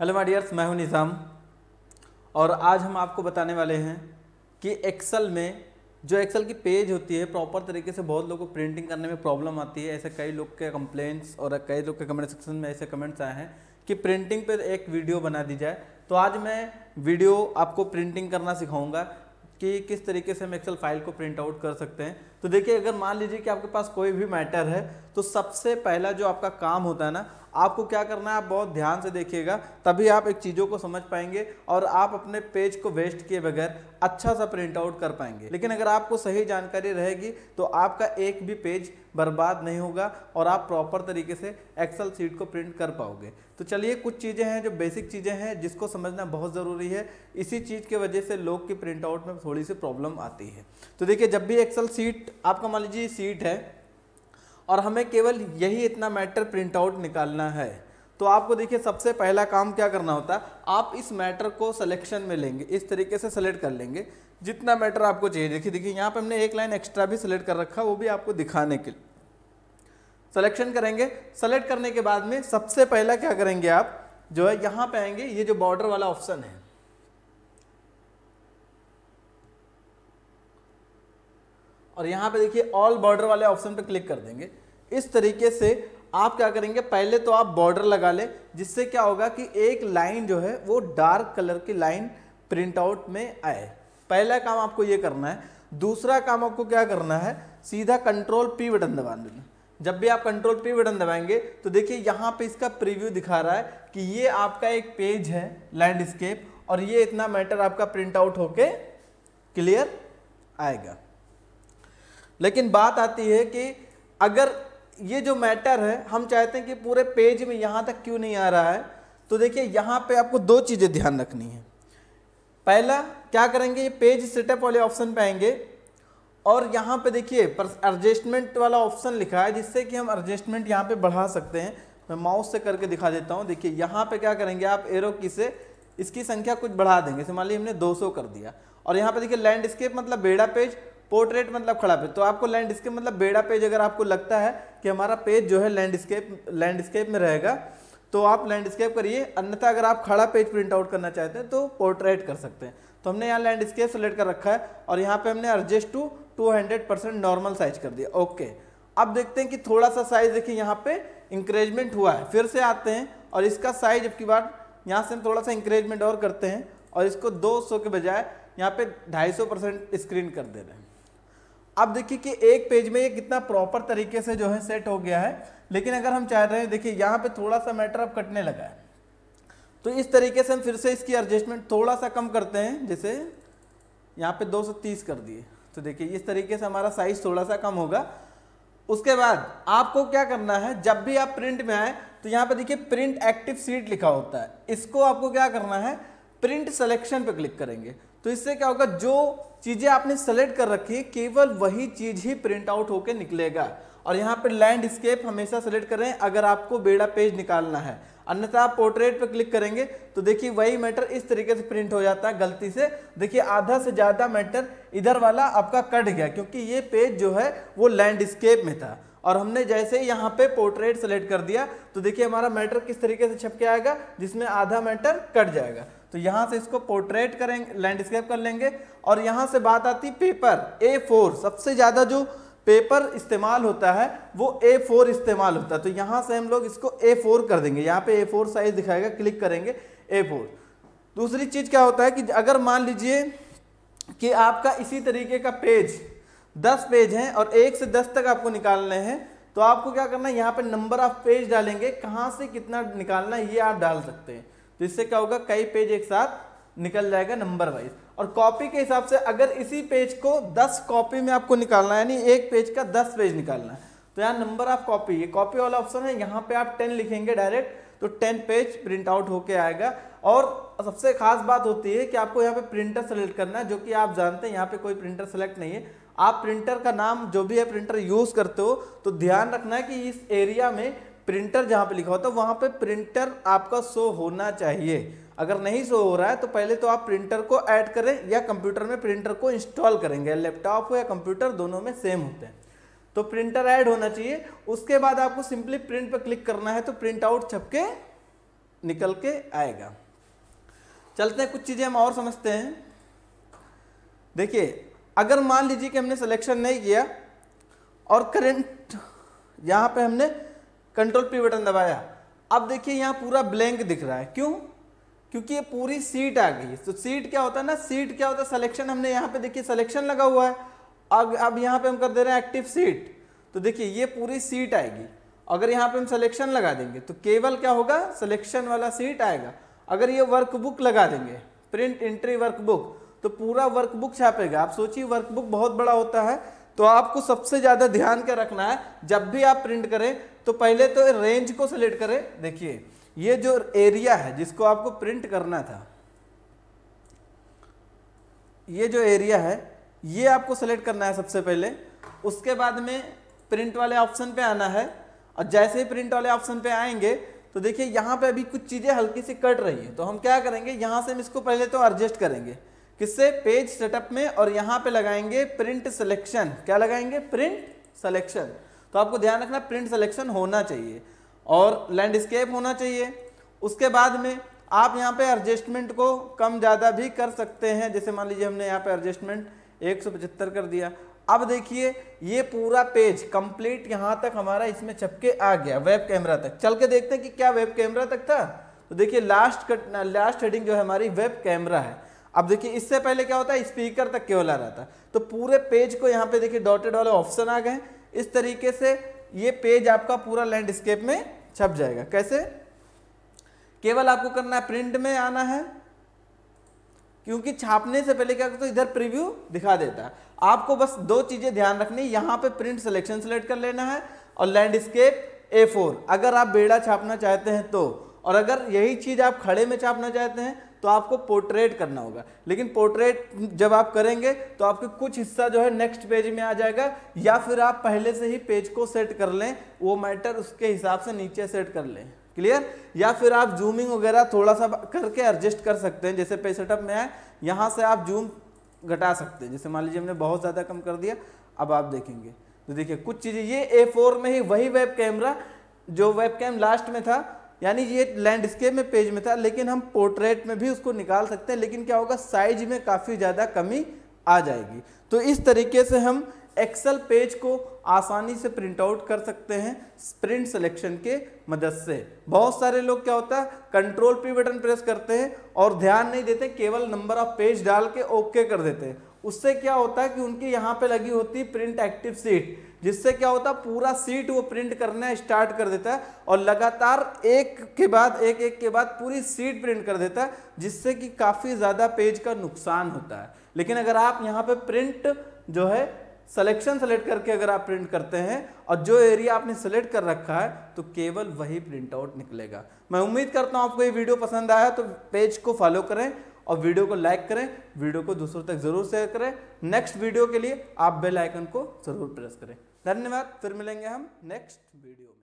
Hello my dears मैं हूँ निज़ाम। और आज हम आपको बताने वाले हैं कि एक्सेल में जो एक्सेल की पेज होती है प्रॉपर तरीके से बहुत लोगों को प्रिंटिंग करने में प्रॉब्लम आती है। ऐसे कई लोग के कंप्लेंट्स और कई लोग के कमेंट सेक्शन में ऐसे कमेंट्स आए हैं कि प्रिंटिंग पर एक वीडियो बना दी जाए। तो आज मैं वीडियो आपको प्रिंटिंग करना सिखाऊँगा कि किस तरीके से हम एक्सेल फ़ाइल को प्रिंट आउट कर सकते हैं। तो देखिए, अगर मान लीजिए कि आपके पास कोई भी मैटर है तो सबसे पहला जो आपका काम होता है ना आपको क्या करना है, आप बहुत ध्यान से देखिएगा, तभी आप एक चीज़ों को समझ पाएँगे और आप अपने पेज को वेस्ट किए बगैर अच्छा सा प्रिंट आउट कर पाएँगे। लेकिन अगर आपको सही जानकारी रहेगी तो आपका एक भी पेज बर्बाद नहीं होगा और आप प्रॉपर तरीके से एक्सेल सीट को प्रिंट कर पाओगे। तो चलिए, कुछ चीज़ें हैं जो बेसिक चीज़ें हैं, जिसको समझना बहुत ज़रूरी है। इसी चीज़ की वजह से लोग की प्रिंट आउट में थोड़ी सी प्रॉब्लम आती है। तो देखिए, जब भी एक्सेल सीट आपका मान लीजिए सीट है और हमें केवल यही इतना मैटर प्रिंट आउट निकालना है। तो आपको देखिए, सबसे पहला काम क्या करना होता है? आप इस मैटर को सिलेक्शन में लेंगे, इस तरीके से सेलेक्ट कर लेंगे। जितना मैटर आपको चाहिए। देखिए देखिए, यहाँ पे हमने एक लाइन एक्स्ट्रा भी सेलेक्ट कर रखा, वो भी आपको दिखाने के लिए। सिलेक्शन करेंगे। सेलेक्ट करने के बाद में सबसे पहला क्या करेंगे आप? जो है, यहाँ पे आएँगे, ये जो बॉर्डर वाला ऑप्शन है। और यहाँ पे देखिए ऑल बॉर्डर वाले ऑप्शन पे क्लिक कर देंगे। इस तरीके से आप क्या करेंगे, पहले तो आप बॉर्डर लगा ले, जिससे क्या होगा कि एक लाइन जो है, वो डार्क कलर की लाइन प्रिंट आउट में आए। पहला काम आपको ये करना है, दूसरा काम आपको क्या करना है, सीधा कंट्रोल पी बटन दबा देना। जब भी आप कंट्रोल पी बटन दबाएँगे तो देखिए, यहाँ पे इसका प्रीव्यू दिखा रहा है कि ये आपका एक पेज है लैंडस्केप और ये इतना मैटर आपका प्रिंट आउट होके क्लियर आएगा। लेकिन बात आती है कि अगर ये जो मैटर है, हम चाहते हैं कि पूरे पेज में यहाँ तक क्यों नहीं आ रहा है तो देखिए यहाँ पे आपको दो चीज़ें ध्यान रखनी है। पहला, क्या करेंगे, ये पेज सेटअप वाले ऑप्शन पे आएँगे और यहाँ पे देखिए एडजस्टमेंट वाला ऑप्शन लिखा है, जिससे कि हम एडजस्टमेंट यहाँ पे बढ़ा सकते हैं। मैं माउस से करके दिखा देता हूँ। देखिए, यहाँ पे क्या करेंगे, आप एरो की से इसकी संख्या कुछ बढ़ा देंगे। मान लीजिए हमने 200 कर दिया। और यहाँ पे देखिए लैंडस्केप मतलब बेड़ा पेज पोर्ट्रेट मतलब खड़ा पेज तो आपको लैंडस्केप मतलब बेड़ा पेज अगर आपको लगता है कि हमारा पेज जो है लैंडस्केप लैंडस्केप में रहेगा तो आप लैंडस्केप करिए। अन्यथा अगर आप खड़ा पेज प्रिंट आउट करना चाहते हैं तो पोर्ट्रेट कर सकते हैं। तो हमने यहाँ लैंडस्केप सेलेक्ट कर रखा है और यहाँ पे हमने adjust to two hundred percent normal size कर दिया। ओके। अब देखते हैं कि थोड़ा सा साइज़ देखिए, यहाँ पे इंक्रेजमेंट हुआ है। फिर से आते हैं और इसका साइज़ अब की बार यहाँ से हम थोड़ा सा इंक्रेजमेंट और करते हैं और इसको 200 के बजाय यहाँ पे 250 परसेंट स्क्रीन कर दे रहे हैं। अब देखिए कि एक पेज में ये कितना प्रॉपर तरीके से जो है सेट हो गया है। लेकिन अगर हम चाह रहे हैं, देखिए, यहाँ पे थोड़ा सा मैटर अब कटने लगा है। तो इस तरीके से हम फिर से इसकी एडजस्टमेंट थोड़ा सा कम करते हैं, जैसे यहाँ पे 230 कर दिए। तो देखिए, इस तरीके से हमारा साइज़ थोड़ा सा कम होगा। उसके बाद आपको क्या करना है, जब भी आप प्रिंट में आए तो यहाँ पे देखिए प्रिंट एक्टिव सीट लिखा होता है। इसको आपको क्या करना है प्रिंट सिलेक्शन पे क्लिक करेंगे। तो इससे क्या होगा? जो चीज़ें आपने सेलेक्ट कर रखी है, केवल वही चीज़ ही प्रिंट आउट होकर निकलेगा। और यहाँ पर लैंडस्केप हमेशा सेलेक्ट करें अगर आपको बेड़ा पेज निकालना है। अन्यथा आप पोर्ट्रेट पर क्लिक करेंगे तो देखिए वही मैटर इस तरीके से प्रिंट हो जाता है, गलती से। देखिए, आधा से ज़्यादा मैटर इधर वाला आपका कट गया, क्योंकि ये पेज जो है, वो लैंडस्केप में था। और हमने जैसे ही यहाँ पे पोर्ट्रेट सेलेक्ट कर दिया तो देखिए हमारा मैटर किस तरीके से छप के आएगा, जिसमें आधा मैटर कट जाएगा। तो यहाँ से इसको पोर्ट्रेट करेंगे लैंडस्केप कर लेंगे, और यहाँ से बात आती पेपर ए सबसे ज़्यादा जो पेपर इस्तेमाल होता है, वो ए इस्तेमाल होता है। तो यहाँ से हम लोग इसको ए कर देंगे। यहाँ पे ए साइज़ दिखाएगा क्लिक करेंगे ए दूसरी चीज़ क्या होता है कि अगर मान लीजिए कि आपका इसी तरीके का पेज दस पेज हैं और एक से दस तक आपको निकालने हैं। तो आपको क्या करना है, यहाँ पर नंबर ऑफ़ पेज डालेंगे। कहाँ से कितना निकालना है, ये आप डाल सकते हैं। तो इससे क्या होगा, कई पेज एक साथ निकल जाएगा नंबर वाइज और कॉपी के हिसाब से अगर इसी पेज को 10 कॉपी में आपको निकालना है, यानी एक पेज का 10 पेज निकालना है। तो यहाँ नंबर ऑफ़ कॉपी ये कॉपी वाला ऑप्शन है। यहाँ पे आप 10 लिखेंगे डायरेक्ट तो 10 पेज प्रिंट आउट होके आएगा। और सबसे खास बात होती है कि आपको यहाँ पे प्रिंटर सेलेक्ट करना है, जो कि आप जानते हैं, यहाँ पे कोई प्रिंटर सेलेक्ट नहीं है। आप प्रिंटर का नाम, जो भी है प्रिंटर, यूज़ करते हो तो ध्यान रखना है कि इस एरिया में प्रिंटर जहाँ पे लिखा होता है, वहाँ पे प्रिंटर आपका शो होना चाहिए। अगर नहीं शो हो रहा है तो पहले तो आप प्रिंटर को ऐड करें या कंप्यूटर में प्रिंटर को इंस्टॉल करेंगे। लैपटॉप हो या कंप्यूटर दोनों में सेम होते हैं। तो प्रिंटर ऐड होना चाहिए। उसके बाद आपको सिंपली प्रिंट पर क्लिक करना है तो प्रिंट आउट छपके निकल के आएगा। चलते हैं, कुछ चीज़ें हम और समझते हैं। देखिए, अगर मान लीजिए कि हमने सिलेक्शन नहीं किया और करंट यहाँ पे हमने कंट्रोल पी बटन दबाया। अब देखिए, यहाँ पूरा ब्लैंक दिख रहा है। क्यों? क्योंकि ये पूरी सीट आ गई। तो सीट क्या होता है ना? सीट क्या होता है? सिलेक्शन हमने यहाँ पे देखिए सिलेक्शन लगा हुआ है। अब अब यहाँ पे हम कर दे रहे हैं एक्टिव सीट तो देखिए, ये पूरी सीट आएगी। अगर यहाँ पे हम सिलेक्शन लगा देंगे तो केवल क्या होगा? सिलेक्शन वाला सीट आएगा। अगर ये वर्कबुक लगा देंगे प्रिंट एंट्री वर्कबुक तो पूरा वर्कबुक छापेगा। आप सोचिए वर्कबुक बहुत बड़ा होता है तो आपको सबसे ज़्यादा ध्यान क्या रखना है? जब भी आप प्रिंट करें तो पहले तो रेंज को सिलेक्ट करें। देखिए, ये जो एरिया है, जिसको आपको प्रिंट करना था, ये जो एरिया है ये आपको सेलेक्ट करना है सबसे पहले। उसके बाद में प्रिंट वाले ऑप्शन पे आना है। और जैसे ही प्रिंट वाले ऑप्शन पे आएँगे तो देखिए यहाँ पे अभी कुछ चीज़ें हल्की सी कट रही है। तो हम क्या करेंगे, यहाँ से हम इसको पहले तो एडजस्ट करेंगे। किससे? पेज सेटअप में और यहाँ पे लगाएँगे प्रिंट सिलेक्शन क्या लगाएँगे? प्रिंट सिलेक्शन तो आपको ध्यान रखना प्रिंट सिलेक्शन होना चाहिए और लैंडस्केप होना चाहिए। उसके बाद में आप यहाँ पे एडजस्टमेंट को कम ज़्यादा भी कर सकते हैं। जैसे मान लीजिए हमने यहाँ पे एडजस्टमेंट एक सौ पचहत्तर कर दिया। अब देखिए, ये पूरा पेज कंप्लीट यहाँ तक हमारा इसमें चपके आ गया, वेब कैमरा तक। चल के देखते हैं कि क्या वेब कैमरा तक था। तो देखिए लास्ट कट लास्ट हेडिंग जो है हमारी वेब कैमरा है। अब देखिए, इससे पहले क्या होता है स्पीकर तक केवल आ रहा था। तो पूरे पेज को यहाँ पे देखिए डॉटेड वाले ऑप्शन आ गए इस तरीके से ये पेज आपका पूरा लैंडस्केप में छप जाएगा। कैसे? केवल आपको करना है प्रिंट में आना है। क्योंकि छापने से पहले क्या करते तो इधर प्रीव्यू दिखा देता है। आपको बस दो चीज़ें ध्यान रखनी यहाँ पे प्रिंट सिलेक्शन सेलेक्ट कर लेना है और लैंडस्केप ए फोर अगर आप बेड़ा छापना चाहते हैं तो और अगर यही चीज़ आप खड़े में छापना चाहते हैं तो आपको पोर्ट्रेट करना होगा। लेकिन पोर्ट्रेट जब आप करेंगे तो आपके कुछ हिस्सा जो है नेक्स्ट पेज में आ जाएगा, या फिर आप पहले से ही पेज को सेट कर लें, वो मैटर उसके हिसाब से नीचे सेट कर लें। क्लियर? या फिर आप जूमिंग वगैरह थोड़ा सा करके एडजस्ट कर सकते हैं। जैसे पे सेटअप में है, यहाँ से आप जूम घटा सकते हैं। जैसे मान लीजिए हमने बहुत ज़्यादा कम कर दिया, अब आप देखेंगे। तो देखिए, कुछ चीज़ें, ये ए फोर में ही, वही वेब कैमरा जो वेब कैम लास्ट में था, यानी ये लैंडस्केप में पेज में था, लेकिन हम पोर्ट्रेट में भी उसको निकाल सकते हैं, लेकिन क्या होगा साइज़ में काफ़ी ज़्यादा कमी आ जाएगी। तो इस तरीके से हम एक्सेल पेज को आसानी से प्रिंट आउट कर सकते हैं प्रिंट सिलेक्शन के मदद से। बहुत सारे लोग क्या होता है कंट्रोल पी बटन प्रेस करते हैं और ध्यान नहीं देते, केवल नंबर ऑफ़ पेज डाल के ओके कर देते हैं। उससे क्या होता है कि उनकी यहाँ पे लगी होती है प्रिंट एक्टिव सीट जिससे क्या होता है, पूरा सीट वो प्रिंट करना स्टार्ट कर देता है और लगातार एक के बाद, एक एक के बाद पूरी सीट प्रिंट कर देता है, जिससे कि काफ़ी ज़्यादा पेज का नुकसान होता है। लेकिन अगर आप यहाँ पे प्रिंट जो है सिलेक्शन सेलेक्ट करके अगर आप प्रिंट करते हैं, और जो एरिया आपने सेलेक्ट कर रखा है तो केवल वही प्रिंट आउट निकलेगा। मैं उम्मीद करता हूँ आपको ये वीडियो पसंद आया तो पेज को फॉलो करें, और वीडियो को लाइक करें वीडियो को दूसरों तक ज़रूर शेयर करें। नेक्स्ट वीडियो के लिए आप बेल आइकन को ज़रूर प्रेस करें। धन्यवाद, फिर मिलेंगे हम नेक्स्ट वीडियो